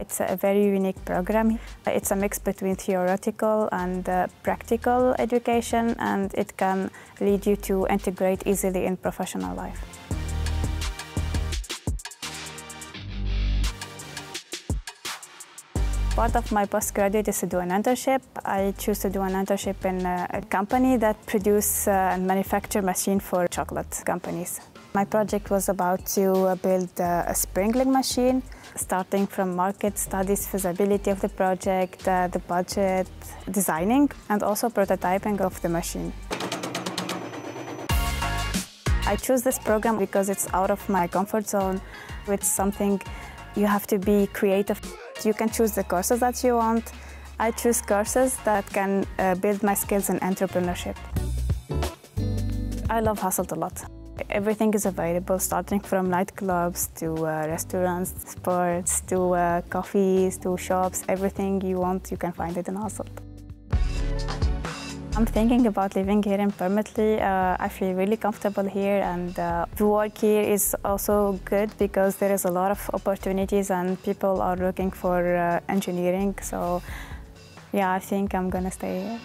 It's a very unique program. It's a mix between theoretical and uh, practical education and it can lead you to integrate easily in professional life. Part of my postgraduate is to do an internship. I choose to do an internship in a company that produce uh, and manufacture machine for chocolate companies. My project was about to build a sprinkling machine, starting from market studies, feasibility of the project, uh, the budget, designing, and also prototyping of the machine. I chose this program because it's out of my comfort zone. It's something you have to be creative. You can choose the courses that you want. I choose courses that can uh, build my skills in entrepreneurship. I love Hasselt a lot. Everything is available, starting from nightclubs to uh, restaurants, sports, to uh, coffees, to shops. Everything you want, you can find it in Hasselt. I'm thinking about living here in permanently. Uh, I feel really comfortable here and uh, the work here is also good because there is a lot of opportunities and people are looking for uh, engineering. So yeah, I think I'm gonna stay here.